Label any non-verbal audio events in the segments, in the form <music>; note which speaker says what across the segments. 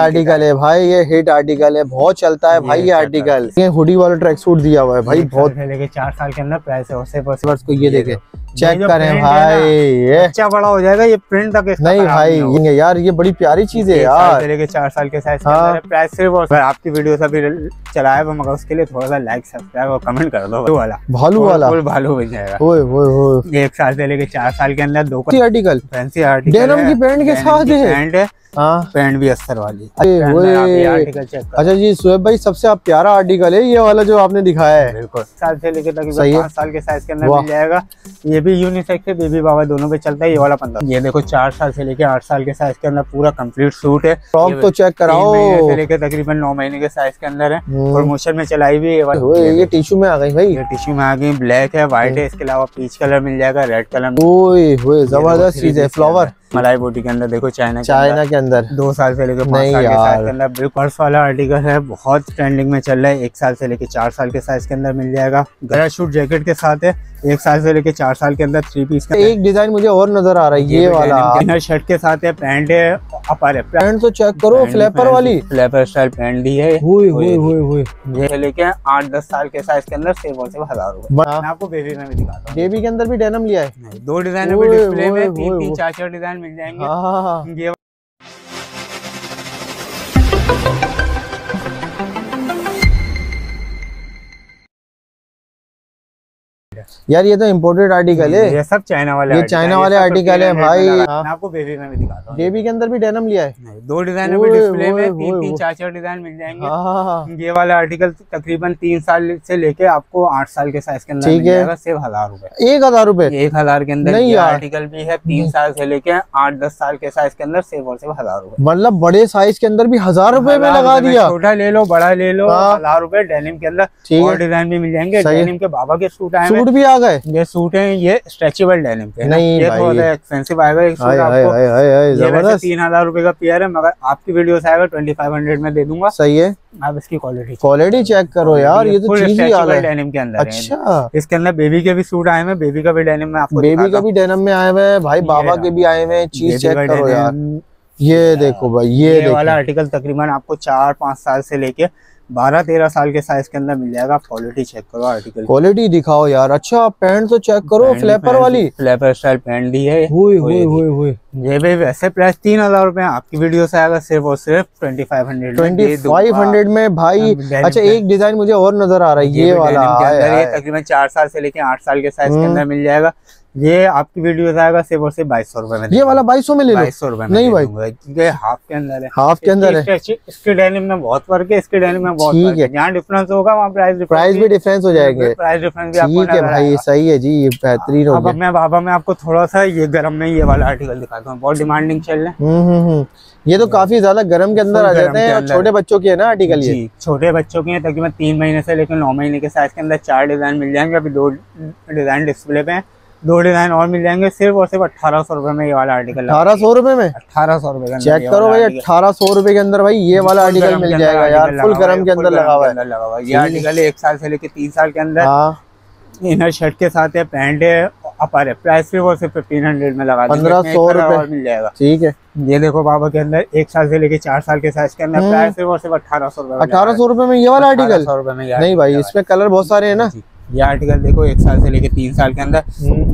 Speaker 1: Article है। भाई ये हिट आर्टिकल है बहुत चलता है भाई ये आर्टिकल ये हुडी वाला ट्रैक सूट दिया हुआ है भाई बहुत
Speaker 2: लेके चार साल के अंदर प्राइस है
Speaker 1: को ये देखे। चेक करें भाई
Speaker 2: अच्छा बड़ा हो जाएगा ये प्रिंट तक
Speaker 1: नहीं भाई ये यार ये बड़ी प्यारी चीज़ है यार।
Speaker 2: लेके चार साल के साइज़
Speaker 1: हाँ।
Speaker 2: प्राइस सिर्फ़ और आपकी वीडियो से भी चलाए तो मगर उसके लिए थोड़ा सा लाइक सब्सक्राइब और कमेंट कर दो वाला।
Speaker 1: भालू वाला।
Speaker 2: भालू बन जाएगा। एक साल से लेके चार साल के अंदर दो
Speaker 1: आर्टिकल
Speaker 2: फैंसी आर्टिकल
Speaker 1: Denim की पैंट के साथ है।
Speaker 2: पैंट है।
Speaker 1: हाँ।
Speaker 2: पैंट भी अस्तर वाली। आर्टिकल
Speaker 1: अच्छा जी सुहेब भाई सबसे आप प्यारा आर्टिकल है ये वाला जो आपने दिखाया है।
Speaker 2: बिल्कुल। साल से लेके
Speaker 1: सही है।
Speaker 2: पाँच साल के साइज़ के अंदर मिल जाएगा। ये भी यूनिसेक्स है बेबी बाबा दोनों पे चलता है ये वाला पंद्रह ये देखो चार साल से लेके आठ साल के साइज़ के अंदर पूरा कंप्लीट सूट है।
Speaker 1: फ्रॉक तो चेक कराओ।
Speaker 2: से लेके तकरीबन नौ महीने के साइज़ के अंदर है।
Speaker 1: और
Speaker 2: प्रमोशन में चलाई भी है ये
Speaker 1: टिश्यू में आ गई भाई।
Speaker 2: ये टिश्यू में आ गई ब्लैक है व्हाइट है इसके अलावा पीच कलर मिल जाएगा रेड कलर
Speaker 1: ज़बरदस्त चीज़ है फ्लावर
Speaker 2: मलाई बोटी के अंदर देखो चाइना
Speaker 1: चाइना के अंदर।
Speaker 2: दो साल से लेकर पाँच
Speaker 1: नहीं
Speaker 2: साल के
Speaker 1: यार।
Speaker 2: के अंदर। बिल्कुल पर्स वाला आर्टिकल है बहुत ट्रेंडिंग में चल रहा है। एक साल से लेके चार साल के साइज़ के अंदर मिल जाएगा। गला शूट जैकेट के साथ है। एक साल से लेके चार साल के अंदर थ्री पीस का
Speaker 1: एक डिज़ाइन मुझे और नज़र आ रहा है ये वाला।
Speaker 2: इनर शर्ट के साथ है पैंट है अपर है।
Speaker 1: पैंट तो चेक करो फ्लैपर वाली।
Speaker 2: फ्लैपर स्टाइल पैंट दी है।
Speaker 1: ओए ओए ओए ओए
Speaker 2: ये लेके आठ दस साल के साइज़ के अंदर सेव और सेव हज़ार रुपए। मैं आपको बेबी में भी दिखाता हूँ।
Speaker 1: बेबी के अंदर भी डेनम लिया है?
Speaker 2: दो डिज़ाइन डिस्प्ले में तीन तीन चार चार डिज़ाइन मिल जाएँगे।
Speaker 1: हाँ।
Speaker 2: ये
Speaker 1: यार ये तो इम्पोर्टेड आर्टिकल है।
Speaker 2: ये सब चाइना वाले
Speaker 1: ये चाइना वाले आर्टिकल है भाई। हाँ।
Speaker 2: आपको बेबी में भी दिखाता हूँ।
Speaker 1: बेबी के अंदर भी डेनम लिया है।
Speaker 2: दो डिज़ाइन
Speaker 1: ओए,
Speaker 2: डिस्प्ले में तीन तीन चार चार डिज़ाइन मिल जाएँगे।
Speaker 1: हाँ
Speaker 2: ये वाला आर्टिकल तकरीबन तीन साल से लेके आपको आठ साल के साइज़ के अंदर
Speaker 1: ठीक है।
Speaker 2: सिर्फ़ हज़ार रूपए।
Speaker 1: एक हज़ार रूपए?
Speaker 2: एक हज़ार के अंदर
Speaker 1: नहीं
Speaker 2: आर्टिकल भी है तीन साल से लेके आठ दस साल के साइज़ के अंदर सिर्फ़ और सिर्फ़ हज़ार रुपए।
Speaker 1: मतलब बड़े साइज़ के अंदर भी हज़ार रूपए में लगा दिया।
Speaker 2: छोटा ले लो बड़ा ले लो
Speaker 1: हाँ।
Speaker 2: हज़ार रूपए डेनिम के अंदर और डिज़ाइन भी मिल जाएँगे। डेनिम के बाबा के सूट आए हैं
Speaker 1: सूट भी आ गए?
Speaker 2: ये सूट है ये स्ट्रेचेबल डेनिम के
Speaker 1: नहीं
Speaker 2: ये। थोड़ा एक्सपेंसिव आएगा एक सूट आपको तीन हज़ार रुपए का पेयर है मगर आपकी वीडियो से आएगा ट्वेंटी फाइव हंड्रेड में दे दूँगा।
Speaker 1: सही है।
Speaker 2: आप इसकी क्वालिटी
Speaker 1: क्वालिटी चेक करो। यार ये तो चीज़ ही आ गए
Speaker 2: डेनिम के अंदर
Speaker 1: अच्छा।
Speaker 2: इसके अंदर बेबी के भी सूट आए हैं बेबी का भी डेनिम में आपको
Speaker 1: बेबी का भी डेनम में आए हुए हैं भाई बाबा के भी आए हुए हैं चीज़ चेक करो यार। ये देखो भाई ये
Speaker 2: ये
Speaker 1: देखो।
Speaker 2: वाला आर्टिकल तकरीबन आपको चार पाँच साल से लेके बारह तेरह साल के साइज़ के अंदर मिल जाएगा। क्वालिटी चेक करो आर्टिकल
Speaker 1: क्वालिटी दिखाओ यार। अच्छा पैंट तो चेक करो फ्लैपर वाली।
Speaker 2: फ्लैपर स्टाइल पैंट दी है।
Speaker 1: हुई हुई हुई हुई।
Speaker 2: ये भी वैसे प्राइस तीन हज़ार रुपए। आपकी वीडियो से आएगा सिर्फ़ और सिर्फ़ twenty five hundred
Speaker 1: twenty five hundred में भाई अच्छा एक डिज़ाइन मुझे और नज़र आ रहा है। ये वाला
Speaker 2: तकरीबन चार साल से लेके आठ साल के साइज़ के
Speaker 1: हम्म।
Speaker 2: अंदर मिल जाएगा। ये आपकी वीडियो आएगा सिर्फ़ और सिर्फ़ बाईस सौ रुपए में
Speaker 1: ये वाला बाईस सौ में ले
Speaker 2: बाईस सौ रुपए में
Speaker 1: नहीं भाई।
Speaker 2: क्योंकि हाफ़ के अंदर है।
Speaker 1: हाफ़ के अंदर है।
Speaker 2: इसके डेनिम में बहुत फ़र्क है इसके डेनिम में बहुत
Speaker 1: ठीक
Speaker 2: फ़र्क है।
Speaker 1: है।
Speaker 2: जहाँ डिफरेंस होगा वहाँ प्राइस
Speaker 1: प्राइस भी डिफरेंस हो जाएँगे।
Speaker 2: प्राइस डिफरेंस भी
Speaker 1: ठीक है भाई सही है जी ये बेहतरीन हो
Speaker 2: अब मैं बाबा में आपको थोड़ा सा ये गर्म में ये वाला आर्टिकल दिखाता हूँ। बहुत डिमांडिंग चल रहा है।
Speaker 1: हम्म हम्म हम्म। ये तो काफ़ी ज़्यादा गर्म के अंदर आ जाते हैं और छोटे बच्चों की है ना आर्टिकल ये?
Speaker 2: छोटे बच्चों की है तकरीबन तीन महीने से लेकिन नौ महीने के साइज़ के अंदर चार डिज़ाइन मिल जाएँगे। अभी दो डिज़ाइन डिस्प्ले पे हैं। दो डिज़ाइन और मिल जाएँगे सिर्फ़ और सिर्फ़ अठारह सौ रुपए में ये वाला आर्टिकल
Speaker 1: अठारह सौ रुपए में?
Speaker 2: अठारह सौ रुपए
Speaker 1: चेक करो भाई अठारह सौ रुपए के अंदर भाई ये वाला आर्टिकल मिल जाएगा यार फुल गर्म के अंदर लगा हुआ है।
Speaker 2: लगा हुआ ये आर्टिकल एक साल से लेकर तीन साल के अंदर।
Speaker 1: हाँ।
Speaker 2: इनर शर्ट के साथ है पैंट है अपर है। प्राइस सिर्फ़ और सिर्फ़ फिफ्टीन हंड्रेड में लगा।
Speaker 1: 1500
Speaker 2: इसमें
Speaker 1: रुपए।
Speaker 2: मिल जाएगा।
Speaker 1: ठीक है।
Speaker 2: ये देखो बाबा के अंदर एक साल से लेके चार साल के साइज़ के अंदर
Speaker 1: हम्म।
Speaker 2: प्राइस सिर्फ़ और सिर्फ़ अठारह सौ रुपए
Speaker 1: अठारह सौ रुपए में ये वाला आर्टिकल
Speaker 2: सौ रुपए में
Speaker 1: नहीं भाई इसमें कलर बहुत सारे है ना।
Speaker 2: ये आर्टिकल देखो एक साल से लेके तीन साल के अंदर।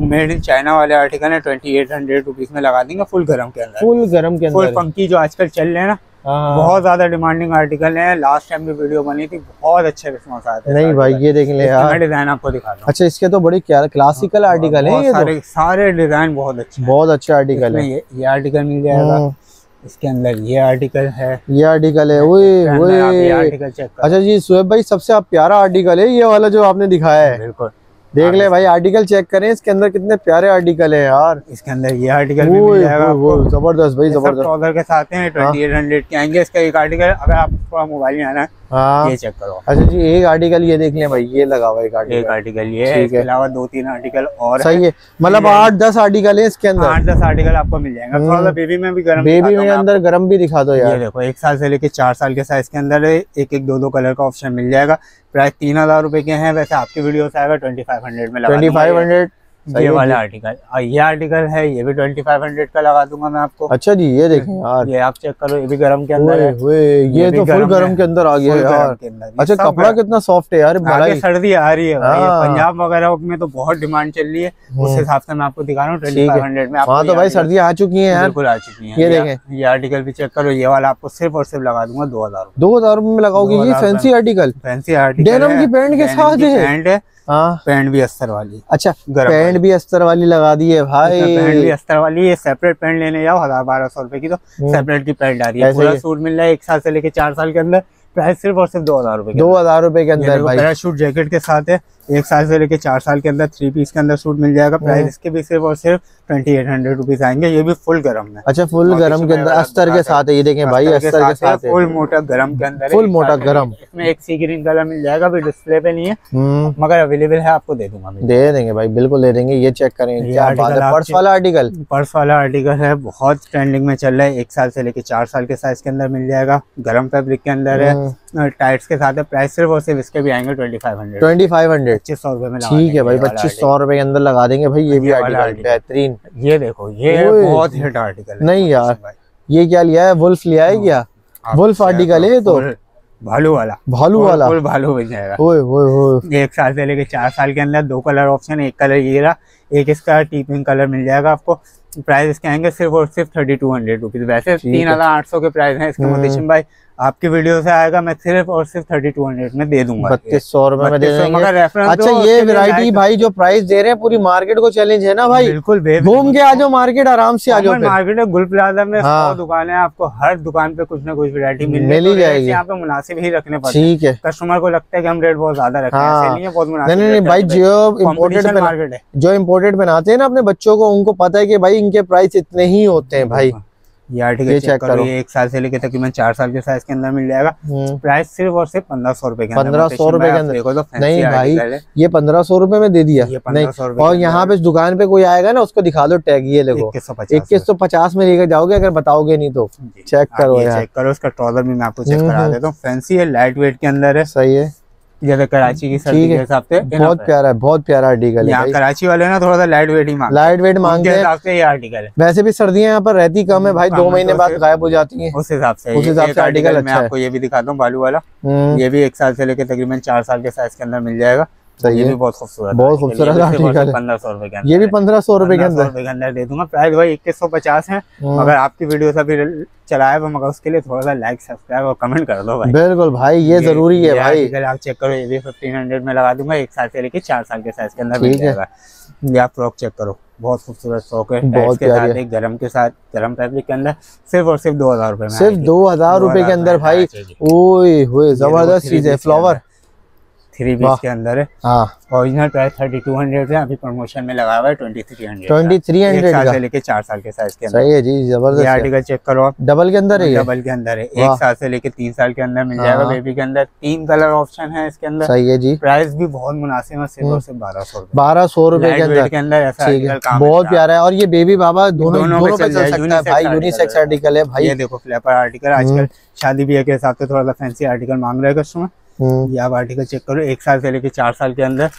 Speaker 2: मेड इन चाइना वाले आर्टिकल है ट्वेंटी एट हंड्रेड रुपीज़ में लगा देंगे फुल गर्म के अंदर।
Speaker 1: फुल गर्म के
Speaker 2: फुल
Speaker 1: अंदर।
Speaker 2: फंकी जो आजकल चल रहे हैं ना
Speaker 1: हाँ।
Speaker 2: बहुत ज़्यादा डिमांडिंग आर्टिकल है। लास्ट टाइम भी वीडियो बनी थी बहुत अच्छे रिस्पॉन्स आए थे
Speaker 1: नहीं भाई ये देख ले यार।
Speaker 2: मैं डिज़ाइन आपको दिखा रहा
Speaker 1: अच्छा इसके तो बड़े क्या क्लासिकल आर्टिकल है ये
Speaker 2: सारे सारे डिज़ाइन बहुत अच्छे
Speaker 1: बहुत अच्छे आर्टिकल है।
Speaker 2: ये ये आर्टिकल मिल जाएगा।
Speaker 1: हम्म,
Speaker 2: इसके अंदर ये आर्टिकल है।
Speaker 1: ये आर्टिकल है
Speaker 2: वही
Speaker 1: ओए
Speaker 2: आर्टिकल चेक
Speaker 1: अच्छा जी सुहेब भाई सबसे आप प्यारा आर्टिकल है ये वाला जो आपने दिखाया है।
Speaker 2: बिल्कुल।
Speaker 1: देख ले भाई आर्टिकल चेक करें इसके अंदर कितने प्यारे आर्टिकल है यार।
Speaker 2: इसके अंदर ये आर्टिकल भी मिल जाएगा
Speaker 1: वो
Speaker 2: आपको।
Speaker 1: ज़बरदस्त भाई ज़बरदस्त।
Speaker 2: ऑर्डर के साथ हैं ट्वेंटी एट हंड्रेड के आएँगे इसका एक आर्टिकल अगर आप थोड़ा मोबाइल में आना है
Speaker 1: हाँ।
Speaker 2: ये चेक करो।
Speaker 1: अच्छा जी एक आर्टिकल ये देख लें भाई ये लगा हुआ एक
Speaker 2: एक
Speaker 1: आर्टिकल
Speaker 2: आर्टिकल ये है इसके अलावा दो तीन आर्टिकल और
Speaker 1: सही है। मतलब आठ दस आर्टिकल है इसके अंदर।
Speaker 2: आठ दस आर्टिकल आपको मिल जाएगा। थोड़ा सा बेबी में भी गर्म
Speaker 1: बेबी में अंदर गरम भी दिखा दो यार।
Speaker 2: देखो एक साल से लेके चार साल के साइज़ के अंदर एक एक दो दो कलर का ऑप्शन मिल जाएगा। प्राइस तीन हज़ार रुपए के हैं। वैसे आपकी वीडियो से आएगा ट्वेंटी फाइव हंड्रेड में
Speaker 1: ट्वेंटी फाइव हंड्रेड
Speaker 2: ये वाला आर्टिकल ये आर्टिकल है ये भी ट्वेंटी फाइव हंड्रेड का लगा दूँगा मैं आपको।
Speaker 1: अच्छा जी ये देखें यार।
Speaker 2: ये आप चेक करो ये भी गर्म के अंदर है।
Speaker 1: होए ये
Speaker 2: ये
Speaker 1: तो फुल
Speaker 2: गरम
Speaker 1: के अंदर आ गया यार। अच्छा कपड़ा कितना सॉफ्ट है यार
Speaker 2: आगे सर्दी आ रही है
Speaker 1: हाँ।
Speaker 2: पंजाब वगैरह में तो बहुत डिमांड चल रही है। उस हिसाब से मैं आपको दिखा रहा हूँ ट्वेंटी फाइव हंड्रेड में
Speaker 1: वहाँ तो भाई सर्दी आ चुकी हैं यार।
Speaker 2: बिल्कुल आ चुकी है।
Speaker 1: ये देखें।
Speaker 2: ये आर्टिकल भी चेक करो ये वाला आपको सिर्फ़ और सिर्फ़ लगा दूँगा दो हज़ार
Speaker 1: दो हज़ार में लगाओगे ये fancy article
Speaker 2: fancy article
Speaker 1: Denim की पैंट के साथ है।
Speaker 2: पैंट है।
Speaker 1: हाँ।
Speaker 2: पैंट भी अस्तर वाली।
Speaker 1: अच्छा पैंट भी अस्तर वाली लगा दी है भाई।
Speaker 2: इसमें पैंट भी अस्तर वाली है सेपरेट पैंट लेने जाओ हज़ार बारह सौ रुपए की तो सेपरेट की पैंट आ रही है पूरा सूट मिल रहा है एक साल से लेके चार साल के अंदर। प्राइस सिर्फ़ और सिर्फ़ दो हज़ार रुपए
Speaker 1: दो हज़ार रुपए के अंदर
Speaker 2: पैराशूट जैकेट के साथ है। एक साल से लेके चार साल के अंदर थ्री पीस के अंदर सूट मिल जाएगा। प्राइस इसके भी सिर्फ़ और सिर्फ़ ट्वेंटी एट हंड्रेड रुपीज़ आएँगे। ये भी फुल गर्म है।
Speaker 1: अच्छा फुल गरम के अंदर अस्तर के साथ है ये देखें भाई अस्तर के साथ
Speaker 2: फुल मोटा गरम के अंदर फुल
Speaker 1: मोटा। गरम।
Speaker 2: इसमें एक सी ग्रीन कलर मिल जाएगा अभी डिस्प्ले पे नहीं है।
Speaker 1: हम्म।
Speaker 2: मगर अवेलेबल है आपको दे दूँगा
Speaker 1: दे देंगे भाई बिल्कुल दे देंगे ये चेक
Speaker 2: करेंगे
Speaker 1: क्या बात है पर्स वाला आर्टिकल
Speaker 2: पर्स वाला आर्टिकल है बहुत ट्रेंडिंग में चल रहा है। एक साल से लेके चार साल के साइज़ के अंदर मिल जाएगा। गर्म फेब्रिक के अंदर
Speaker 1: हम्म।
Speaker 2: है टाइट्स के साथ है प्राइस सिर्फ़ और सिर्फ़ इसके भी आएँगे twenty five hundred
Speaker 1: twenty five hundred
Speaker 2: पच्चीस सौ रुपए में
Speaker 1: ठीक है भाई पच्चीस सौ रुपए के अंदर लगा देंगे भाई ये भी आर्टिकल बेहतरीन।
Speaker 2: ये देखो ये बहुत हिट आर्टिकल
Speaker 1: नहीं यार ये क्या लिया है? वुल्फ लिया है क्या? वुल्फ आर्टिकल है ये तो।
Speaker 2: भालू वाला।
Speaker 1: भालू वाला।
Speaker 2: Full भालू बन जाएगा।
Speaker 1: ओए ओए ओए।
Speaker 2: एक साल से लेके चार साल के अंदर दो कलर ऑप्शन एक कलर ये रहा एक इसका टी पिंक कलर मिल जाएगा आपको। प्राइस इसके आएँगे सिर्फ़ और सिर्फ़ थर्टी टू हंड्रेड रुपीज़ वैसे तीन हज़ार आठ सौ के प्राइस है इसके
Speaker 1: हम्म।
Speaker 2: मोटेशन भाई। आपकी वीडियो से आएगा मैं सिर्फ़ और सिर्फ़ थर्टी टू हंड्रेड में दे दूँगा।
Speaker 1: बत्तीस सौ रुपए में दे
Speaker 2: 3200
Speaker 1: देंगे। अच्छा ये वैरायटी भाई जो प्राइस दे रहे हैं पूरी मार्केट को चैलेंज है ना भाई?
Speaker 2: बिल्कुल
Speaker 1: घूम के आ जाओ मार्केट आराम से आ जाओ
Speaker 2: मार्केट है गुल प्लाजा में
Speaker 1: हाँ।
Speaker 2: सौ दुकानें हैं आपको हर दुकान पे कुछ ना कुछ वेरायटी मिल
Speaker 1: ही
Speaker 2: तो
Speaker 1: जाएगी।
Speaker 2: यहाँ पे मुनासिब ही रखने पड़ते
Speaker 1: ठीक है।
Speaker 2: कस्टमर को लगता है की हम रेट बहुत ज़्यादा रखते हैं
Speaker 1: हाँ।
Speaker 2: नहीं है बहुत
Speaker 1: नहीं भाई जो इम्पोर्टेड
Speaker 2: मार्केट है।
Speaker 1: जो इम्पोर्टेड बनाते हैं ना अपने बच्चों को उनको पता है की भाई इनके प्राइस इतने ही होते हैं भाई।
Speaker 2: ये आर्टिकल
Speaker 1: ये
Speaker 2: चेक करो। ये एक साल से लेके तकरीबन चार साल के साइज़ के अंदर मिल जाएगा।
Speaker 1: हम्म,
Speaker 2: प्राइस सिर्फ़ और सिर्फ़ पंद्रह सौ रुपए के अंदर
Speaker 1: 1500 रुपए के अंदर।
Speaker 2: देखो तो
Speaker 1: नहीं भाई ये पंद्रह सौ रुपए में दे दिया।
Speaker 2: ये
Speaker 1: नहीं
Speaker 2: 1500
Speaker 1: और यहाँ पे दुकान पे कोई आएगा ना उसको दिखा दो टैग ये देखो।
Speaker 2: इक्कीस सौ पचास
Speaker 1: सौ में लेकर जाओगे अगर बताओगे नहीं तो। चेक करो
Speaker 2: चेक करो इसका ट्राउज़र भी मैं आपको चेक
Speaker 1: हम्म,
Speaker 2: करा
Speaker 1: हम्म।
Speaker 2: देता हूँ। फैंसी है लाइट वेट के अंदर है।
Speaker 1: सही है।
Speaker 2: जैसे कराची की सर्दी के हिसाब से।
Speaker 1: बहुत प्यारा है बहुत प्यारा आर्टिकल है
Speaker 2: यहाँ कराची वाले ना थोड़ा सा लाइट वेट ही
Speaker 1: लाइट वेट
Speaker 2: हैं
Speaker 1: मांगते हैं।
Speaker 2: ये आर्टिकल है।
Speaker 1: वैसे भी सर्दियाँ यहाँ पर रहती कम है भाई दो महीने
Speaker 2: तो
Speaker 1: बाद गायब हो जाती है।
Speaker 2: उस हिसाब से
Speaker 1: उस हिसाब से आर्टिकल
Speaker 2: मैं
Speaker 1: अच्छा
Speaker 2: आपको ये भी दिखाता हूँ बालू वाला।
Speaker 1: हम्म,
Speaker 2: ये भी एक साल से लेकर तकरीबन चार साल के साइज़ के अंदर मिल जाएगा।
Speaker 1: सही
Speaker 2: ये
Speaker 1: है।
Speaker 2: भी बहुत खूबसूरत
Speaker 1: बहुत खूबसूरत है।
Speaker 2: पंद्रह सौ रुपए के अंदर
Speaker 1: ये भी पंद्रह सौ रुपए के अंदर।
Speaker 2: के अंदर दे दूँगा। प्राइस भाई इक्कीस सौ पचास है। अगर आपकी वीडियो से अभी चलाए तो मगर उसके लिए थोड़ा सा लाइक सब्सक्राइब और कमेंट कर दो भाई।
Speaker 1: बिल्कुल भाई ये ज़रूरी है भाई।
Speaker 2: आप चेक करो ये भी फिफ्टीन हंड्रेड में लगा दूँगा। एक साल से लेके चार साल के साइज़ के अंदर मिल जाएगा। ये आप फ्रॉक चेक करो। बहुत खूबसूरत फ्रॉक है।
Speaker 1: बहुत
Speaker 2: के साथ एक गरम के साथ गरम फैब्रिक के अंदर सिर्फ़ और सिर्फ़ दो हज़ार रूपए में
Speaker 1: सिर्फ़ दो हज़ार रुपए के अंदर भाई। ओए होए ज़बरदस्त चीज़ है फ्लावर
Speaker 2: थ्री। पीस के अंदर। है।
Speaker 1: हाँ
Speaker 2: original price thirty two hundred है अभी प्रमोशन में लगा हुआ है twenty three hundred
Speaker 1: twenty three hundred
Speaker 2: साल से लेके चार साल के साइज़ के अंदर।
Speaker 1: सही है जी ज़बरदस्त है।
Speaker 2: आर्टिकल चेक करो आप।
Speaker 1: डबल के अंदर है
Speaker 2: डबल के अंदर है। एक साल से लेके तीन साल के अंदर मिल जाएगा
Speaker 1: हाँ।
Speaker 2: बेबी के अंदर। तीन कलर ऑप्शन है इसके अंदर।
Speaker 1: सही है जी।
Speaker 2: प्राइस भी बहुत मुनासिब है सिर्फ़ और सिर्फ़ बारह सौ
Speaker 1: बारह सौ रुपए के अंदर।
Speaker 2: ऐसा
Speaker 1: है। बहुत प्यारा है। और ये बेबी बाबा दोनों
Speaker 2: दोनों पे चल
Speaker 1: चल सकता है। भाई यूनिसेक्स आर्टिकल है। भाई।
Speaker 2: ये देखो फ्लैपर आर्टिकल आजकल शादी ब्याह के हिसाब से थोड़ा सा फैंसी आर्टिकल मांग रहे हैं कस्टमर
Speaker 1: हम्म,
Speaker 2: ये आप आर्टिकल चेक करो एक साल से लेकर चार साल के अंदर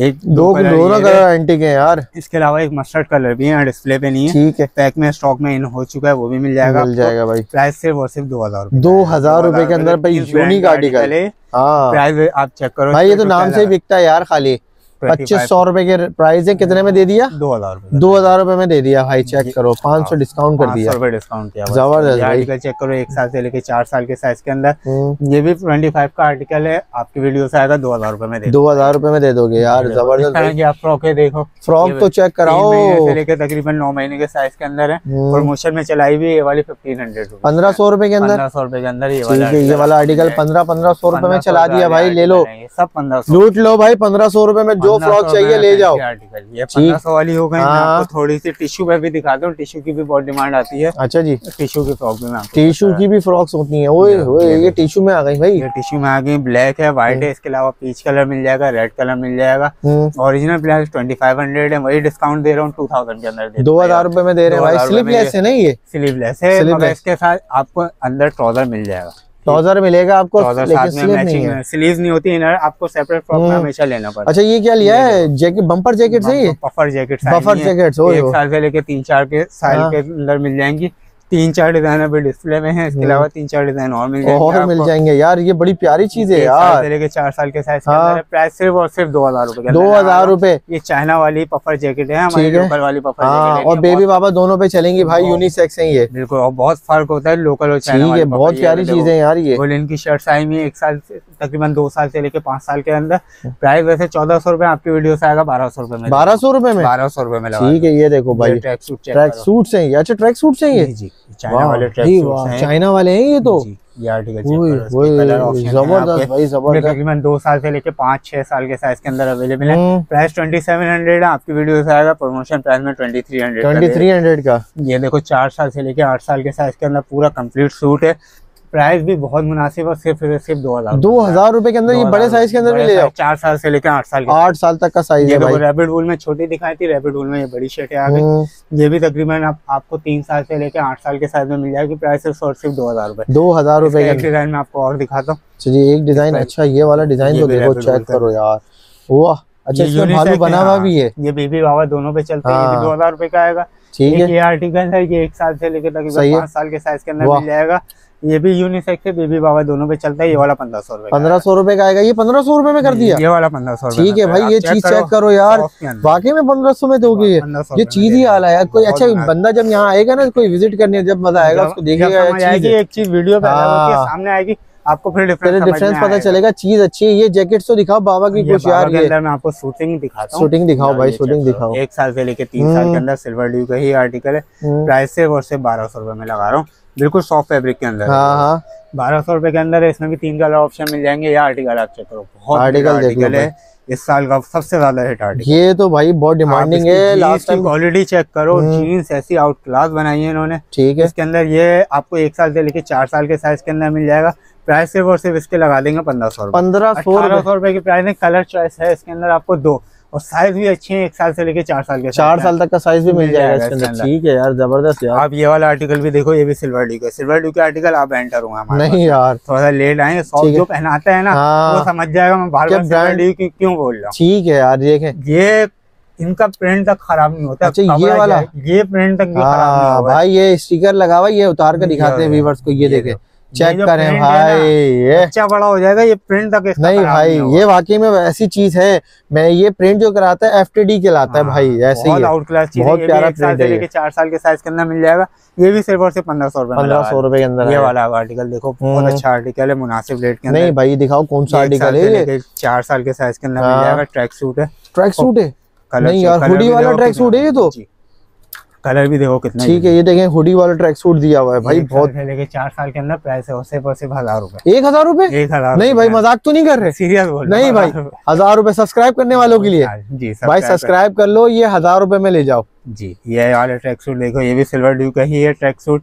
Speaker 2: एक
Speaker 1: दो दोनों कलर एंटिक है। यार।
Speaker 2: इसके अलावा एक मस्टर्ड कलर भी है डिस्प्ले पे नहीं है।
Speaker 1: ठीक है।
Speaker 2: पैक में स्टॉक में इन हो चुका है वो भी मिल जाएगा
Speaker 1: मिल जाएगा भाई।
Speaker 2: प्राइस सिर्फ़ और सिर्फ़ दो हज़ार
Speaker 1: दो हज़ार रूपए के अंदर भाई यूनिक आर्टिकल
Speaker 2: है।
Speaker 1: हाँ।
Speaker 2: प्राइस आप चेक करो
Speaker 1: भाई ये तो नाम से ही बिकता है यार खाली। पच्चीस सौ रुपए के प्राइस है कितने में दे दिया?
Speaker 2: दो हज़ार रुपए।
Speaker 1: दो हज़ार रुपए में दे दिया भाई चेक करो पाँच सौ डिस्काउंट कर दिया।
Speaker 2: डिस्काउंट किया
Speaker 1: ज़बरदस्त
Speaker 2: आर्टिकल चेक करो एक साल से लेके चार साल के साइज़ के अंदर।
Speaker 1: हम्म,
Speaker 2: ये भी ट्वेंटी फाइव का आर्टिकल है आपकी वीडियो से आएगा दो हज़ार रूपए में दे
Speaker 1: हज़ार रुपए में दे दोगे यार ज़बरदस्त
Speaker 2: आप फ्रॉके देखो।
Speaker 1: फ्रॉक तो चेक कराओ।
Speaker 2: महीने से लेके तकरीबन नौ महीने के साइज़ के अंदर है।
Speaker 1: हम्म,
Speaker 2: प्रमोशन में चलाई हुई ये वाली फिफ्टीन हंड्रेड
Speaker 1: पंद्रह सौ रुपए के अंदर?
Speaker 2: पंद्रह सौ रुपए के अंदर ये वाला
Speaker 1: है आर्टिकल पंद्रह पंद्रह सौ रुपये में चला दिया भाई ले लो।
Speaker 2: है सब पंद्रह
Speaker 1: लूट लो भाई पंद्रह सौ रुपये में जो फ्रॉक चाहिए ले जाओ।
Speaker 2: आर्टिकल ये पंद्रह सौ वाली हो गई
Speaker 1: हाँ।
Speaker 2: आपको थोड़ी सी टिश्यू पे भी दिखाता हूँ टिश्यू की भी बहुत डिमांड आती है।
Speaker 1: अच्छा जी।
Speaker 2: टिश्यू की फ्रॉक मैं
Speaker 1: टिश्यू की भी फ्रॉक्स होती है। ओए ये टिश्यू में आ गई भाई।
Speaker 2: ये टिश्यू में आ गई ब्लैक है व्हाइट है इसके अलावा पीच कलर मिल जाएगा रेड कलर मिल जाएगा। Original price twenty five hundred है वही डिस्काउंट दे रहा हूँ टू थाउज़ेंड के अंदर दो
Speaker 1: हज़ार रुपए में दे रहे हैं भाई।
Speaker 2: 2000 रुपए में
Speaker 1: स्लीपलेस है नहीं ये?
Speaker 2: स्लीवलेस है इसके साथ आपको अंदर ट्राउज़र मिल जाएगा।
Speaker 1: ट्राउज़र मिलेगा आपको लेकिन स्लीव नहीं
Speaker 2: होती
Speaker 1: है।
Speaker 2: इनर आपको सेपरेट फ्रॉक में
Speaker 1: हम्म।
Speaker 2: हमेशा लेना पड़ता
Speaker 1: अच्छा ये क्या लिया है? जैकेट बम्पर जैकेट सही है
Speaker 2: पफर जैकेट
Speaker 1: बफर जैकेट
Speaker 2: एक साल से लेके तीन चार के साल
Speaker 1: हाँ।
Speaker 2: के अंदर मिल जाएँगी। तीन चार डिज़ाइन अभी डिस्प्ले में है इसके अलावा तीन चार डिज़ाइन और मिल जाएँगे
Speaker 1: और मिल जाएँगे यार ये बड़ी प्यारी चीज़ है यार।
Speaker 2: से लेके चार साल के साइज़
Speaker 1: हाँ।
Speaker 2: प्राइस सिर्फ़ और सिर्फ़ दो हज़ार रूपए
Speaker 1: दो हज़ार रूपए।
Speaker 2: ये चाइना वाली पफर जैकेट है हमारी लोकल वाली पफर
Speaker 1: हाँ
Speaker 2: जैकेट
Speaker 1: और बेबी बाबा दोनों पे चलेंगी भाई यूनिसेक्स है ये।
Speaker 2: बिल्कुल और बहुत फ़र्क होता है लोकल और चाइना
Speaker 1: है बहुत प्यारी चीज़ है यार ये।
Speaker 2: वुलन की शर्ट्स आई हुई है एक साल से तकरीबन दो साल से लेके पाँच साल के अंदर। प्राइस वैसे चौदह सौ रुपये आपकी वीडियो से आएगा बारह सौ रुपये में।
Speaker 1: बारह सौ रुपये में?
Speaker 2: बारह सौ रुपये में
Speaker 1: ठीक है ये देखो भाई
Speaker 2: ट्रैक सूट
Speaker 1: ट्रैक सूट हैं ये। अच्छा ट्रैक सूट हैं
Speaker 2: जी जी। चाइना वाले हैं।
Speaker 1: चाइना वाले हैं ये तो?
Speaker 2: ये आर्टिकल
Speaker 1: ज़बरदस्त भाई ज़बरदस्त।
Speaker 2: तकरीबन दो साल से लेके पाँच छह साल के साइज़ के अंदर अवेलेबल है। प्राइस ट्वेंटी सेवन हंड्रेड है आपकी वीडियो से आएगा प्रमोशन प्राइस में twenty three hundred
Speaker 1: twenty three hundred का।
Speaker 2: ये देखो चार साल से लेके आठ साल के साइज़ के अंदर पूरा कंप्लीट सूट है। प्राइस भी बहुत मुनासिब और सिर्फ़ सिर्फ़ दो हज़ार
Speaker 1: दो हज़ार रूपए के अंदर ये बड़े साइज़ के अंदर भी ले जाओ
Speaker 2: चार साल से लेकर आठ साल
Speaker 1: आठ साल तक का साइज़
Speaker 2: ये
Speaker 1: है
Speaker 2: रैपिड वूल में छोटी दिखाई थी रैपिड वूल में ये बड़ी शर्ट आ गई ये भी तकरीबन आप, आपको तीन साल से लेके आठ साल के साइज़ में मिल जाएगी प्राइस सिर्फ़ और सिर्फ़ दो हज़ार रूपए।
Speaker 1: दो हज़ार रूपए के
Speaker 2: डिज़ाइन में आपको और दिखाता हूँ।
Speaker 1: चलिए एक डिज़ाइन अच्छा ये वाला डिज़ाइन तो देखो चेक करो यार। वाह अच्छा इसमें भालू बना हुआ
Speaker 2: हाँ।
Speaker 1: भी है।
Speaker 2: ये बेबी बाबा दोनों पे चलते हैं
Speaker 1: हाँ।
Speaker 2: दो हज़ार रूपए का आएगा।
Speaker 1: ठीक है।
Speaker 2: ये आर्टिकल है ये एक साल से लेकर तकरीबन पाँच साल के साइज़ के अंदर मिल जाएगा। ये भी यूनिसेक्स है बेबी बाबा दोनों पे चलता है ये वाला पंद्रह सौ रुपए
Speaker 1: पंद्रह सौ रूपए का आएगा ये पंद्रह सौ रूपए में कर दिया।
Speaker 2: ये वाला पंद्रह सौ
Speaker 1: ठीक है भाई ये चीज़ चेक करो यार। वाकई में पंद्रह सौ में दोगे ये ये चीज़ ही आला यार कोई अच्छा बंदा जब यहाँ आएगा ना कोई विज़िट करने जब मज़ा आएगा उसको देखेगा है।
Speaker 2: एक चीज़ वीडियो है,
Speaker 1: हाँ।
Speaker 2: सामने आएगी आपको फिर
Speaker 1: फिर
Speaker 2: डिफरेंस
Speaker 1: डिफरेंस पता चलेगा चीज़ अच्छी है ये जैकेट तो दिखाओ बाबा की कुछ यार ये।
Speaker 2: मैं आपको शूटिंग दिखाता हूँ।
Speaker 1: शूटिंग दिखाओ भाई शूटिंग दिखाओ।
Speaker 2: एक साल से लेके तीन साल के अंदर सिल्वर ड्यू का ही आर्टिकल है।
Speaker 1: हम्म,
Speaker 2: प्राइस सिर्फ़ और सिर्फ़ बारह सौ रुपए में लगा रहा हूँ। बिल्कुल सॉफ्ट फैब्रिक के अंदर
Speaker 1: हाँ। हाँ
Speaker 2: बारह सौ रुपए के अंदर है इसमें भी तीन कलर ऑप्शन मिल जाएँगे ये आर्टिकल आप चेक करो। बहुत आर्टिकल आर्टिकल है। इस साल का सबसे ज़्यादा हिट आर्टिकल
Speaker 1: ये तो भाई बहुत डिमांडिंग है। लास्ट टाइम
Speaker 2: क्वालिटी चेक करो
Speaker 1: हम्म।
Speaker 2: जीन्स ऐसी आउट क्लास बनाई है इन्होंने।
Speaker 1: ठीक है।
Speaker 2: इसके अंदर ये आपको एक साल से लेके चार साल के साइज़ के अंदर मिल जाएगा। प्राइस सिर्फ़ और सिर्फ़ इसके लगा देंगे पंद्रह सौ रुपए।
Speaker 1: पंद्रह सौ रुपए।
Speaker 2: की प्राइस है कलर चॉइस है इसके अंदर आपको दो। और साइज़ भी अच्छी है एक साल से लेके चार साल के
Speaker 1: चार साल तक का साइज़ भी मिल जाएगा इसके अंदर। ठीक है यार ज़बरदस्त। यार
Speaker 2: आप ये वाला आर्टिकल भी देखो ये भी सिल्वर ड्यू का सिल्वर ड्यू के आर्टिकल आप एंटर हुआ हमारे
Speaker 1: नहीं यार
Speaker 2: थोड़ा सा लेट आए सॉफ्ट
Speaker 1: है।
Speaker 2: जो पहनाते हैं ना
Speaker 1: हाँ।
Speaker 2: वो समझ जाएगा मैं बार बार सिल्वर ड्यू क्यों बोल रहा हूँ
Speaker 1: ठीक है यार देखें
Speaker 2: ये इनका प्रिंट तक खराब नहीं होता
Speaker 1: अच्छा, ये वाला?
Speaker 2: ये प्रिंट तक भी खराब नहीं
Speaker 1: हाँ भाई ये स्टिकर लगा हुआ ये उतार कर दिखाते हैं व्यूवर्स को ये देखो। चेक करें भाई ये।
Speaker 2: बच्चा बड़ा हो जाएगा ये प्रिंट तक
Speaker 1: नहीं भाई। ये वाकई में ऐसी चीज़ है मैं ये प्रिंट जो कराता है एफटीडी कहलाता है
Speaker 2: हाँ,
Speaker 1: भाई ऐसे ही
Speaker 2: बहुत
Speaker 1: है।
Speaker 2: आउट क्लास चीज़
Speaker 1: बहुत
Speaker 2: है ये भी
Speaker 1: प्यारा
Speaker 2: से
Speaker 1: है
Speaker 2: चार साल के साइज़ के अंदर मिल जाएगा ये भी सिर्फ़ और सिर्फ़ पंद्रह सौ रुपए
Speaker 1: पंद्रह सौ रुपए के अंदर
Speaker 2: ये वाला आर्टिकल देखो बहुत
Speaker 1: हम्म।
Speaker 2: अच्छा आर्टिकल है मुनासिब रेट के अंदर।
Speaker 1: नहीं भाई दिखाओ कौन सा आर्टिकल है
Speaker 2: चार साल के साइज़ के अंदर
Speaker 1: हाँ।
Speaker 2: मिल जाएगा ट्रैक सूट है?
Speaker 1: ट्रैक सूट है नहीं यार, हुडी वाला track suit है ये तो।
Speaker 2: कलर भी देखो कितना
Speaker 1: ठीक है ये देखें हुडी वाला ट्रैक सूट दिया हुआ है भाई बहुत
Speaker 2: लेके चार साल के अंदर प्राइस है सिर्फ़ और सिर्फ़ हज़ार रुपए।
Speaker 1: एक हज़ार रूपए?
Speaker 2: एक हज़ार
Speaker 1: नहीं भाई मज़ाक तो नहीं कर रहे?
Speaker 2: सीरियस बोल
Speaker 1: नहीं भाई
Speaker 2: हज़ार रुपए।
Speaker 1: सब्सक्राइब करने वालों के लिए।
Speaker 2: जी
Speaker 1: भाई सब्सक्राइब कर लो ये हज़ार रूपए में ले जाओ।
Speaker 2: जी ये वाला ट्रैक सूट देखो ये भी सिल्वर ड्यू का ही है ट्रैक सूट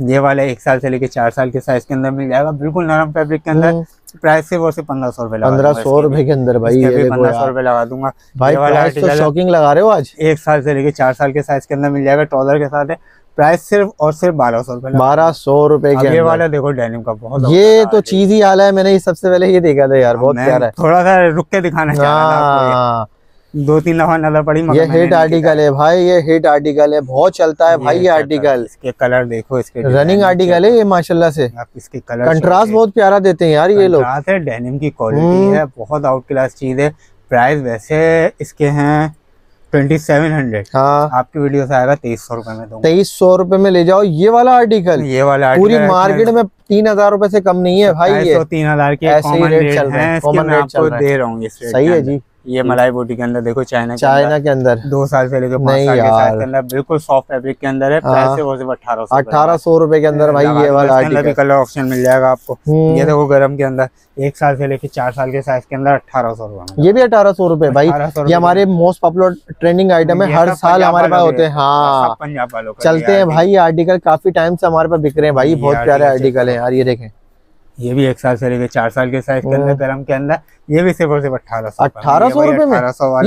Speaker 2: ये वाला एक साल से लेके चार साल के साइज़ के अंदर मिल जाएगा बिल्कुल नरम फैब्रिक के अंदर।
Speaker 1: हम्म।
Speaker 2: प्राइस से वो सिर्फ़ पंद्रह सौ रुपए
Speaker 1: पंद्रह सौ रुपए के अंदर भाई
Speaker 2: पंद्रह सौ रुपए लगा दूँगा।
Speaker 1: भाई प्राइस तो शॉकिंग लगा रहे हो आज?
Speaker 2: एक साल से लेके चार साल के साइज़ के अंदर मिल जाएगा टॉलर के साथ। है प्राइस सिर्फ़ और सिर्फ़ बारह सौ रुपए
Speaker 1: बारह सौ रुपए के
Speaker 2: ये वाला देखो डेनिम का बहुत
Speaker 1: ये तो चीज़ ही आला है मैंने सबसे पहले ये देखा था यार बहुत प्यारा है।
Speaker 2: थोड़ा सा रुक के दिखाना दो तीन दफ़ा नज़र पड़ी
Speaker 1: ये हिट आर्टिकल है भाई ये हिट आर्टिकल है बहुत चलता है भाई ये आर्टिकल
Speaker 2: इसके कलर देखो इसके
Speaker 1: रनिंग आर्टिकल है। ये माशाल्लाह से।
Speaker 2: आप इसके कलर
Speaker 1: कंट्रास्ट बहुत प्यारा देते हैं यार ये लोग।
Speaker 2: है डेनिम की क्वालिटी
Speaker 1: हम्म।
Speaker 2: है बहुत आउट क्लास चीज़ है। प्राइस वैसे इसके हैं ट्वेंटी सेवन हंड्रेड
Speaker 1: हाँ।
Speaker 2: आपकी वीडियो से आएगा तेईस सौ रुपए में
Speaker 1: तेईस सौ रुपए में ले जाओ ये वाला आर्टिकल
Speaker 2: ये वाला
Speaker 1: पूरी मार्केट में तीन हज़ार रूपए से कम नहीं है भाई ये।
Speaker 2: तीन हज़ार के
Speaker 1: ऐसे ही
Speaker 2: रेट
Speaker 1: चल रहा है।
Speaker 2: दे रहा हूँ
Speaker 1: सही है जी।
Speaker 2: ये मलाई बोटी के अंदर देखो चाइना
Speaker 1: चाइना के अंदर।
Speaker 2: दो साल से लेकर पाँच
Speaker 1: नहीं
Speaker 2: साल के
Speaker 1: यार।
Speaker 2: के अंदर बिल्कुल सॉफ्ट फैब्रिक के अंदर है
Speaker 1: हाँ।
Speaker 2: है अठारह सौ
Speaker 1: अठारह सौ रुपए के अंदर भाई ये वाला आर्टिकल
Speaker 2: कलर ऑप्शन मिल जाएगा आपको।
Speaker 1: हम्म।
Speaker 2: ये देखो गर्म के अंदर एक साल से लेकर चार साल के साइज़ के अंदर अठारह सौ रुपए
Speaker 1: ये भी अठारह सौ रुपए भाई। ये हमारे मोस्ट पॉपुलर ट्रेंडिंग आइटम है हर साल हमारे पास होते
Speaker 2: के-
Speaker 1: हैं। हाँ
Speaker 2: पंजाब वालों
Speaker 1: चलते हैं भाई ये आर्टिकल काफ़ी टाइम से हमारे पास बिक रहे हैं भाई बहुत प्यारे आर्टिकल है। यार ये देखें।
Speaker 2: ये भी एक साल से लेके चार साल के साइज़ के अंदर गर्म के अंदर ये भी सिर्फ़ और सिर्फ़ अठारह सौ
Speaker 1: अठारह सौ रुपए में?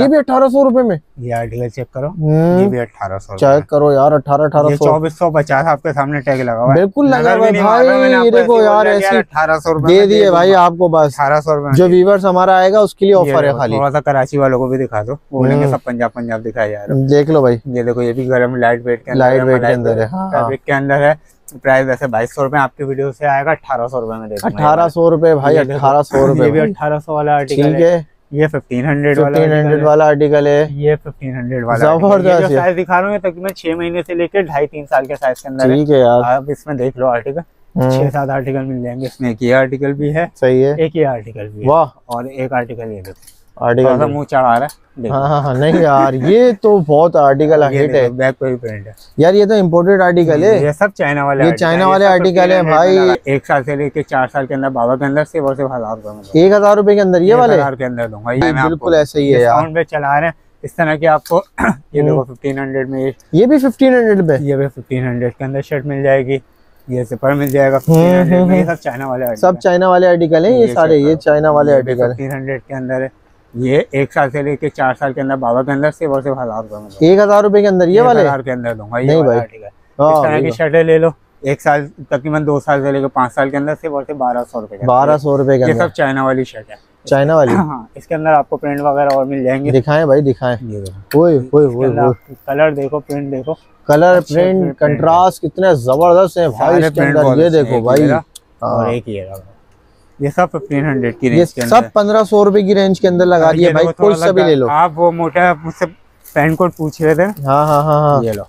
Speaker 1: ये भी अठारह सौ रुपए में?
Speaker 2: ये आर्टिकल चेक करो। ये
Speaker 1: हम्म,
Speaker 2: भी अठारह सौ
Speaker 1: चेक करो यार अठारह अठारह सौ।
Speaker 2: चौबीस सौ पचास आपके सामने टैग लगा हुआ
Speaker 1: बिल्कुल लगा हुआ है भाई, ये देखो यार,
Speaker 2: अठारह सौ रुपए
Speaker 1: दे दिए भाई आपको बस।
Speaker 2: अठारह सौ रुपए
Speaker 1: जो व्यूवर्स हमारा आएगा उसके लिए ऑफ़र है खाली।
Speaker 2: थोड़ा सा कराची वालों को भी दिखा दो। बोलेंगे
Speaker 1: हम्म।
Speaker 2: सब पंजाब पंजाब दिखाया जा रहा है।
Speaker 1: देख लो भाई।
Speaker 2: ये देखो ये भी गर्म लाइट वेट के अंदर
Speaker 1: लाइट वेट के अंदर है हाँ हाँ।
Speaker 2: फैब्रिक के अंदर है। प्राइस वैसे बाईस सौ रुपए आपकी वीडियो से आएगा अठारह सौ रुपए में दे दूँगा ये
Speaker 1: अठारह सौ रुपए भाई अठारह सौ रुपए
Speaker 2: भी अठारह सौ वाला आर्टिकल है।
Speaker 1: है।
Speaker 2: ये फिफ्टीन हंड्रेड वाला
Speaker 1: फिफ्टीन हंड्रेड
Speaker 2: है।
Speaker 1: वाला आर्टिकल है।
Speaker 2: ये फिफ्टीन हंड्रेड वाला
Speaker 1: ज़बरदस्त
Speaker 2: जो साइज़ दिखा रहा हूँ ये तकरीबन छह महीने से लेकर ढाई तीन साल के साइज़ के अंदर
Speaker 1: ठीक है यार।
Speaker 2: आप इसमें देख लो आर्टिकल
Speaker 1: हम्म,
Speaker 2: छह सात आर्टिकल मिल जाएँगे। इसमें एक ये आर्टिकल भी है
Speaker 1: सही है।
Speaker 2: एक ये आर्टिकल भी
Speaker 1: वाह।
Speaker 2: और एक आर्टिकल ये देखो।
Speaker 1: आर्टिकल
Speaker 2: मुँह चढ़ा रहा है।
Speaker 1: हाँ हाँ हाँ नहीं यार ये तो बहुत आर्टिकल हिट है।
Speaker 2: बैक पे भी प्रिंट है।
Speaker 1: यार ये तो इम्पोर्टेड आर्टिकल है।
Speaker 2: ये सब चाइना वाले
Speaker 1: ये चाइना वाले
Speaker 2: सब
Speaker 1: article हैं
Speaker 2: 1500
Speaker 1: भाई।
Speaker 2: एक साल से लेके चार साल के अंदर बाबा के अंदर सिर्फ़ और सिर्फ़ हज़ार।
Speaker 1: एक हज़ार रूपए के अंदर ये वाले?
Speaker 2: हज़ार के अंदर दूँगा ये
Speaker 1: बिल्कुल ऐसे ही है यार।
Speaker 2: पे चला रहे हैं। इस तरह के आपको <clears throat> ये
Speaker 1: हम्म।
Speaker 2: देखो फिफ्टीन हंड्रेड में ये
Speaker 1: भी फिफ्टीन हंड्रेड पे?
Speaker 2: ये भी फिफ्टीन हंड्रेड के अंदर शर्ट मिल जाएगी। ये सिपर मिल जाएगा
Speaker 1: हम्म,
Speaker 2: 1500 में। ये
Speaker 1: हम्म,
Speaker 2: सब चाइना वाले
Speaker 1: सब चाइना वाले आर्टिकल हैं ये सारे ये चाइना वाले आर्टिकल
Speaker 2: 1500 के अंदर है। ये एक साल से लेके चार साल के अंदर बाबा के अंदर सिर्फ़ और सिर्फ़ हज़ार रुपए
Speaker 1: एक हज़ार रुपए के अंदर ये वाले?
Speaker 2: हज़ार के अंदर दूँगा ये वाला
Speaker 1: भाई।
Speaker 2: article। इस
Speaker 1: हाँ
Speaker 2: तरह की शर्टें ले लो। एक साल तकरीबन दो साल से लेकर पाँच साल के अंदर सिर्फ़ और सिर्फ़ बारह सौ रुपए
Speaker 1: बारह सौ रुपए के
Speaker 2: ये सब चाइना वाली शर्ट है।
Speaker 1: चाइना वाली? <clears throat>
Speaker 2: हाँ इसके अंदर आपको प्रिंट वगैरह और मिल जाएँगे।
Speaker 1: दिखाएँ भाई दिखाएँ।
Speaker 2: ये
Speaker 1: ओए ओए ओए
Speaker 2: कलर देखो प्रिंट देखो।
Speaker 1: कलर प्रिंट कंट्रास्ट कितने ज़बरदस्त है भाई
Speaker 2: सारे
Speaker 1: इसके अंदर। ये देखो भाई।
Speaker 2: और
Speaker 1: हाँ।
Speaker 2: एक ये रहा ये सब फिफ्टीन हंड्रेड की रेंज के
Speaker 1: सब पंद्रह सौ रुपए की रेंज के अंदर लगा। दिए भाई कोई
Speaker 2: थोड़ा
Speaker 1: सा भी
Speaker 2: सा
Speaker 1: ले लो।
Speaker 2: आप वो मोटा मुझसे पैंट कोट पूछ रहे थे
Speaker 1: हाँ हाँ हाँ हाँ।
Speaker 2: ये लो।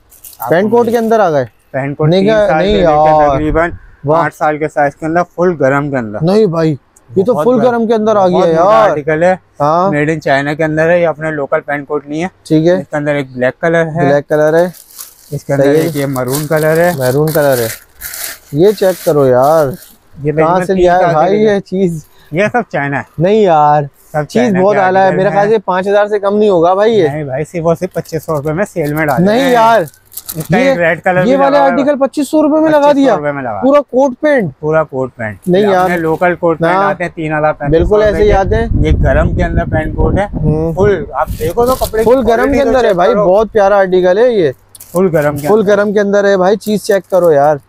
Speaker 1: पैंट कोट के अंदर आ गए?
Speaker 2: पैंट कोट
Speaker 1: नहीं।
Speaker 2: तकरीबन आठ साल के साइज़ के अंदर फुल गरम के अंदर।
Speaker 1: नहीं भाई ये तो फुल गरम। के अंदर आ गया यार।
Speaker 2: आर्टिकल है।
Speaker 1: हाँ।
Speaker 2: मेड इन चाइना के अंदर है ये अपने लोकल पैंट कोट नहीं है।
Speaker 1: ठीक है।
Speaker 2: इसके अंदर एक ब्लैक कलर है।
Speaker 1: ब्लैक कलर है।
Speaker 2: इसके अंदर एक ये मरून कलर है।
Speaker 1: मैरून कलर है। ये चेक करो यार।
Speaker 2: ये
Speaker 1: कहाँ से लिया है भाई ये चीज़
Speaker 2: ये सब चाइना है।
Speaker 1: नहीं यार
Speaker 2: सब
Speaker 1: चीज़ बहुत आला है। मेरे ख्याल से पाँच हज़ार से कम नहीं होगा भाई ये।
Speaker 2: नहीं भाई सिर्फ़ और सिर्फ़ पच्चीस सौ रुपए में सेल में डाल
Speaker 1: नहीं यार ये
Speaker 2: रेड कलर
Speaker 1: ये वाले आर्टिकल पच्चीस सौ रुपये में लगा दिया।
Speaker 2: में लगा।
Speaker 1: पूरा कोट पैंट
Speaker 2: पूरा कोट पैंट
Speaker 1: नहीं यार।
Speaker 2: Local coat pant. आते हैं तीन हज़ार पैंतीस
Speaker 1: बिल्कुल ऐसे ही आते हैं।
Speaker 2: ये गरम के अंदर पैंट कोट है।
Speaker 1: हम्म,
Speaker 2: फुल आप देखो तो कपड़े
Speaker 1: फुल गरम के अंदर है भाई बहुत प्यारा आर्टिकल है ये।
Speaker 2: फुल गरम
Speaker 1: फुल। गरम के अंदर है भाई चीज़ चेक करो यार।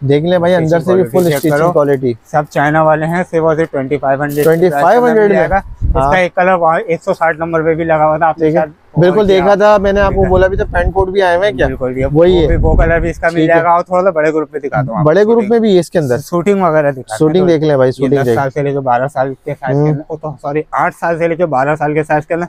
Speaker 1: देख ले भाई अंदर से भी फुल स्टिचिंग क्वालिटी
Speaker 2: सब चाइना वाले हैं सिर्फ़ और सिर्फ़ ट्वेंटी फाइव हंड्रेड
Speaker 1: 2500 में।
Speaker 2: इसका। एक कलर एक सौ साठ नंबर पे भी लगा हुआ था आपने
Speaker 1: ठीक बिल्कुल देखा था मैंने आपको बोला भी था पैंट कोट भी आए हुए क्या
Speaker 2: बिल्कुल
Speaker 1: वही
Speaker 2: वो
Speaker 1: है।
Speaker 2: वो कलर भी इसका मिल जाएगा और थोड़ा सा बड़े ग्रुप में दिखा दो
Speaker 1: बड़े ग्रुप में भी है इसके अंदर
Speaker 2: शूटिंग वगैरह दिखा
Speaker 1: शूटिंग देख ले भाई शूटिंग
Speaker 2: साल से लेकर बारह साल के साइज़ के
Speaker 1: हम्म।
Speaker 2: अंदर तो सॉरी आठ साल से लेकर बारह साल के साइज़ के अंदर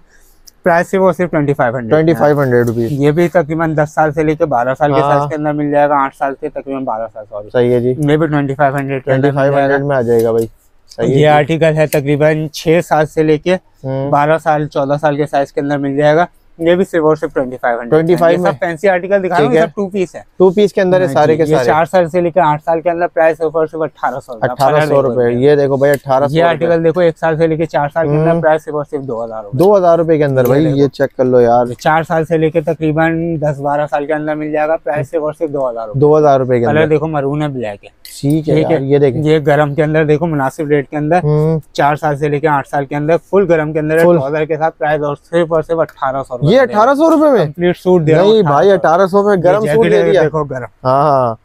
Speaker 2: प्राइस है वो सिर्फ़ twenty five hundred
Speaker 1: twenty five hundred rupees
Speaker 2: ये भी तकरीबन दस साल से लेकर बारह साल के
Speaker 1: हाँ।
Speaker 2: साइज़ के अंदर मिल जाएगा आठ साल से तकरीबन बारह साल सॉरी
Speaker 1: सही है जी।
Speaker 2: ये भी twenty five hundred
Speaker 1: twenty five hundred में आ जाएगा भाई। सही
Speaker 2: ये आर्टिकल है तकरीबन छह साल से लेके
Speaker 1: हम्म,
Speaker 2: बारह साल चौदह साल के साइज़ के अंदर मिल जाएगा। ये भी सिर्फ़ और सिर्फ़ ट्वेंटी फाइव हंड्रेड
Speaker 1: 25 में।
Speaker 2: सब फैंसी आर्टिकल दिखा रहा हूँ टू पीस है।
Speaker 1: टू पीस के अंदर है सारे के सारे।
Speaker 2: चार साल से लेकर आठ साल के अंदर प्राइस सिर्फ़ और सिर्फ़ अठारह सौ
Speaker 1: अठारह सौ रुपए। ये देखो भाई अठारह
Speaker 2: ये आर्टिकल देखो एक साल से लेकर चार साल के
Speaker 1: हम्म।
Speaker 2: अंदर प्राइस सिर्फ़ और सिर्फ़ दो हज़ार
Speaker 1: दो हज़ार रुपए के अंदर भाई ये चेक कर लो यार।
Speaker 2: चार साल से लेकर तकरीबन दस बारह साल के अंदर मिल जाएगा प्राइस सिर्फ़ और सिर्फ़ दो हज़ार
Speaker 1: दो हज़ार रुपए के
Speaker 2: कलर देखो मरून है। ब्लैक है
Speaker 1: ठीक है। ये देखें।
Speaker 2: ये गरम के अंदर देखो मुनासिब रेट के अंदर।
Speaker 1: हम्म,
Speaker 2: चार साल से लेके आठ साल के अंदर फुल गरम के अंदर के साथ प्राइस और सिर्फ़ और सिर्फ़ अठारह सौ
Speaker 1: ये अठारह सौ रुपए में?
Speaker 2: कंप्लीट सूट दे
Speaker 1: नहीं भाई अठारह सौ में गरम सूट दे दिया।
Speaker 2: देखो गरम।
Speaker 1: हाँ हाँ।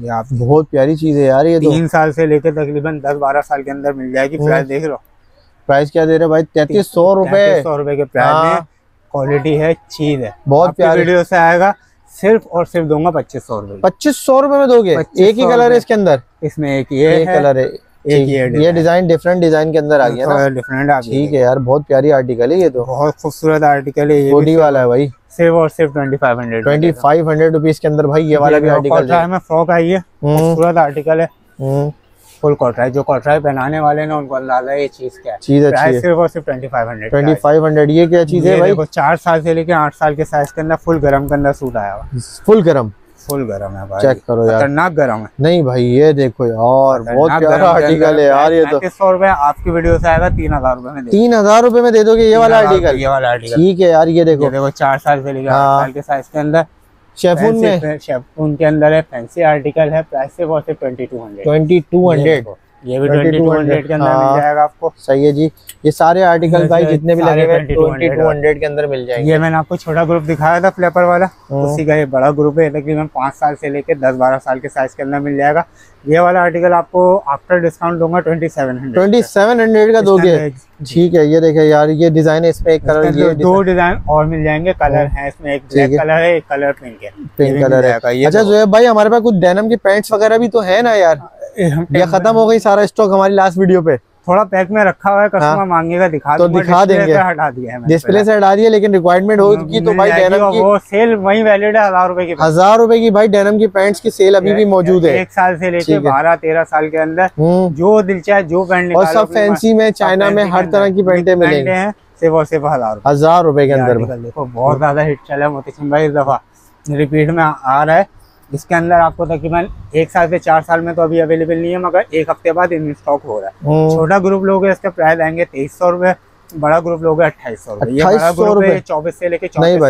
Speaker 2: ये आप
Speaker 1: बहुत प्यारी चीज़ है यार ये तो।
Speaker 2: तीन साल से लेकर तकरीबन दस बारह साल के अंदर मिल जाएगी।
Speaker 1: हम्म।
Speaker 2: प्राइस देख लो
Speaker 1: प्राइस क्या दे रहे भाई? तैतीस सौ रुपए।
Speaker 2: सौ रुपए के प्राइस
Speaker 1: हाँ।
Speaker 2: में क्वालिटी है चीज़ है।
Speaker 1: बहुत प्यारी।
Speaker 2: वीडियो से आएगा सिर्फ़ और सिर्फ़ दूँगा पच्चीस सौ रुपए।
Speaker 1: पच्चीस सौ रुपए में दोगे? एक ही कलर है इसके अंदर?
Speaker 2: इसमें एक ये
Speaker 1: एक
Speaker 2: है।
Speaker 1: कलर है। ठीक,
Speaker 2: ये
Speaker 1: ये डिज़ाइन डिफरेंट डिज़ाइन के अंदर आ गया ना?
Speaker 2: डिफरेंट आ
Speaker 1: ठीक है यार बहुत प्यारी आर्टिकल है ये तो।
Speaker 2: बहुत खूबसूरत आर्टिकल है ये
Speaker 1: बॉडी वाला है भाई।
Speaker 2: सिर्फ़ और सिर्फ़ twenty five hundred
Speaker 1: twenty five hundred rupees के अंदर भाई ये वाला भी आर्टिकल है।
Speaker 2: फ्रॉक आई है
Speaker 1: हम्म।
Speaker 2: खूबसूरत आर्टिकल है।
Speaker 1: हम्म,
Speaker 2: फुल कॉटराई जो कॉटराई पहनाने वाले ना उनको अंदाज़ा ये चीज़ क्या है।
Speaker 1: चीज़ अच्छी है।
Speaker 2: सिर्फ़ और सिर्फ़ twenty five hundred
Speaker 1: twenty five hundred ये क्या चीज़ है भाई?
Speaker 2: चार साल से लेके आठ साल के साइज़ के अंदर फुल गरम के अंदर सूट आया हुआ।
Speaker 1: फुल गरम।
Speaker 2: फुल गरम है भाई।
Speaker 1: चेक करो यार।
Speaker 2: खतरनाक गरम है।
Speaker 1: नहीं भाई ये देखो यार बहुत प्यारा आर्टिकल है यार ये तो।
Speaker 2: सौ रुपए आपकी वीडियो से आएगा तीन हज़ार रूपए में
Speaker 1: तीन हज़ार रूपए में दे दोगे ये वाला आर्टिकल
Speaker 2: ये वाला आर्टिकल
Speaker 1: ठीक है यार ये
Speaker 2: ये
Speaker 1: देखो
Speaker 2: देखो चार साल से लेकर
Speaker 1: हाँ।
Speaker 2: साल के साइज़ के अंदर।
Speaker 1: शेफून में?
Speaker 2: शेफून के अंदर है फैंसी आर्टिकल है प्राइस से बहुत twenty two hundred
Speaker 1: twenty two hundred
Speaker 2: ये भी ट्वेंटी टू हंड्रेड के अंदर
Speaker 1: हाँ।
Speaker 2: मिल जाएगा आपको।
Speaker 1: सही है जी। ये सारे आर्टिकल भाई जितने भी लगे हुए
Speaker 2: 2200
Speaker 1: ट्वेंटी टू हंड्रेड के अंदर मिल जाएँगे।
Speaker 2: ये मैंने आपको छोटा ग्रुप दिखाया था फ्लेपर वाला।
Speaker 1: हाँ।
Speaker 2: उसी का ये बड़ा ग्रुप है तकरीबन पाँच साल से लेके दस बारह साल के साइज़ के अंदर मिल जाएगा। ये वाला आर्टिकल आपको आफ्टर डिस्काउंट दूँगा twenty seven hundred
Speaker 1: twenty seven hundred का दोगे? ठीक है ये देखे यार ये डिज़ाइन है इसमें एक कलर ये
Speaker 2: दो डिज़ाइन और मिल जाएँगे। कलर है इसमें एक ब्लैक कलर है। एक कलर पिंक है।
Speaker 1: पिंक कलर है। अच्छा
Speaker 2: दो।
Speaker 1: जोएब भाई हमारे पास कुछ डेनम की पैंट्स वगैरह भी तो है ना यार?
Speaker 2: ये
Speaker 1: खत्म हो गई सारा स्टॉक हमारी लास्ट वीडियो पे
Speaker 2: थोड़ा पैक में रखा हुआ है कस्टमर
Speaker 1: हाँ।
Speaker 2: मांगेगा दिखा
Speaker 1: तो दिखा देंगे।
Speaker 2: हटा दिया है
Speaker 1: डिस्प्ले से हटा दिए लेकिन रिक्वायरमेंट होगी तो भाई डेनम की
Speaker 2: वो सेल वही वैलिड है हज़ार रुपए की
Speaker 1: हज़ार रुपए की भाई डेनम की पैंट्स की सेल अभी भी मौजूद है
Speaker 2: एक साल से लेके बारह तेरह साल के अंदर
Speaker 1: हम्म
Speaker 2: जो दिल चाहे जो पैंट
Speaker 1: और सब फैंसी में चाइना में हर तरह की पैंटें मिलेंगी
Speaker 2: हैं सिर्फ़ और सिर्फ़ हज़ार
Speaker 1: हज़ार रुपए के अंदर
Speaker 2: बहुत ज़्यादा हिट चला है मोतीसिंह भाई इस दफ़ा रिपीट में आ रहा है इसके अंदर आपको तकरीबन एक साल से चार साल में तो अभी अवेलेबल नहीं है मगर एक हफ़्ते बाद इन स्टॉक हो रहा है। छोटा ग्रुप लोगे इसका प्राइस आएँगे तेईस सौ रुपए बड़ा ग्रुप लोगे अट्ठाईस सौ रुपए। ये बड़ा ग्रुप है
Speaker 1: रुपए?
Speaker 2: चौबीस से लेके चौबीस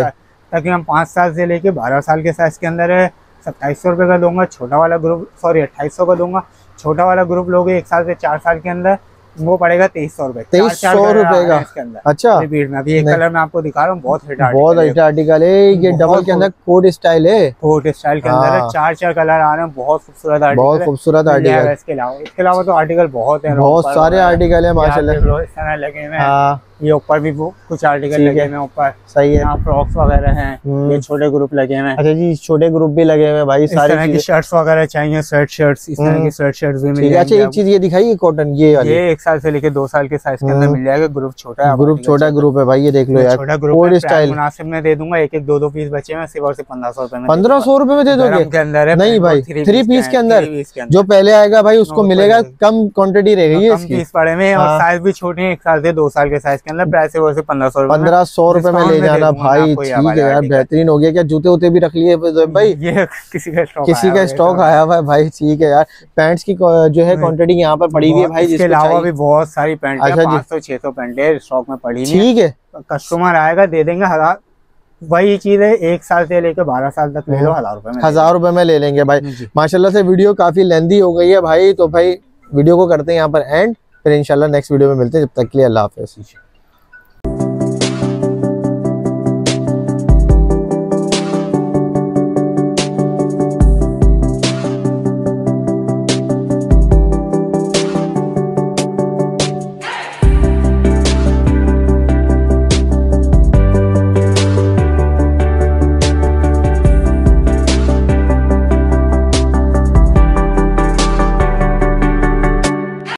Speaker 2: तकरीबन पाँच साल से लेके बारह साल के साइज़ के अंदर है। सत्ताईस सौ रुपये का दूँगा छोटा वाला ग्रुप सॉरी अट्ठाईस सौ का दूँगा। छोटा वाला ग्रुप लोगे एक साल से चार साल के अंदर। वो पड़ेगा तेईस सौ रुपए चार-
Speaker 1: 2300
Speaker 2: चार colour आ रहे हैं
Speaker 1: रुपए का। अच्छा।
Speaker 2: रिपीट में अभी एक कलर मैं आपको दिखा रहा हूँ बहुत हिट
Speaker 1: बहुत अच्छा आर्टिकल है ये डबल के अंदर कोट स्टाइल है।
Speaker 2: कोट स्टाइल के अंदर हाँ। चार चार कलर आ रहे हैं बहुत खूबसूरत आर्टिकल
Speaker 1: बहुत खूबसूरत आर्टिकल
Speaker 2: इसके अलावा। इसके अलावा तो आर्टिकल बहुत है
Speaker 1: बहुत सारे आर्टिकल है
Speaker 2: माशा
Speaker 1: माशाल्लाह।
Speaker 2: लगे हुए ये ऊपर भी वो कुछ आर्टिकल लगे हुए हैं ऊपर।
Speaker 1: सही है।
Speaker 2: यहाँ फ्रॉक्स वगैरह हैं
Speaker 1: हम्म।
Speaker 2: ये छोटे ग्रुप लगे हुए हैं।
Speaker 1: अच्छा जी छोटे ग्रुप भी लगे हुए भाई सारे
Speaker 2: तरह की शर्ट्स वगैरह चाहिए स्वेट शर्ट्स इस तरह
Speaker 1: हम्म।
Speaker 2: की स्वेट शर्ट्स भी मिल
Speaker 1: अच्छा एक चीज़ ये दिखाई कॉटन ये
Speaker 2: ये एक साल से लेके दो साल के साइज़ के अंदर
Speaker 1: हम्म।
Speaker 2: मिल जाएगा ग्रुप छोटा है
Speaker 1: ग्रुप छोटा ग्रुप है भाई ये देख लो यार।
Speaker 2: छोटा ग्रुप
Speaker 1: स्टाइल
Speaker 2: मुनासिब में दे दूँगा एक एक दो दो पीस बचे हैं सिर्फ़ और सिर्फ़ पंद्रह सौ रुपए में
Speaker 1: पंद्रह सौ रुपए में दे
Speaker 2: दूँगा। के अंदर है
Speaker 1: नहीं भाई,
Speaker 2: थ्री
Speaker 1: पीस के अंदर। जो पहले आएगा भाई उसको मिलेगा कम क्वान्टिटी रहेगी
Speaker 2: पीस पड़े में और
Speaker 1: हाँ।
Speaker 2: साइज़ भी छोटे एक साल से दो साल के साइज़ के अंदर प्राइस है वो सिर्फ़ पंद्रह सौ।
Speaker 1: पंद्रह सौ रुपए में ले जाना भाई ठीक है यार बेहतरीन हो गया। क्या जूते उते भी रख लिए भाई? <laughs>
Speaker 2: ये किसी का स्टॉक
Speaker 1: किसी का स्टॉक आया हुआ है भाई ठीक है यार। पैंट्स की जो है क्वांटिटी यहाँ पर पड़ी हुई है भाई
Speaker 2: इसके अलावा भी बहुत सारी पैंट
Speaker 1: अच्छा जी।
Speaker 2: पाँच सौ छह सौ पैंट है स्टॉक में पड़ी
Speaker 1: ठीक है।
Speaker 2: कस्टमर आएगा दे देंगे हज़ार। वही चीज़ है एक साल से लेकर बारह साल तक ले लो हज़ार रुपए में
Speaker 1: हज़ार रुपए में ले लेंगे भाई। माशाल्लाह से वीडियो काफ़ी लेंदी हो गई है भाई तो भाई वीडियो को करते हैं यहाँ पर एंड फिर इंशाल्लाह नेक्स्ट वीडियो में मिलते हैं जब तक के लिए अल्लाह हाफिज।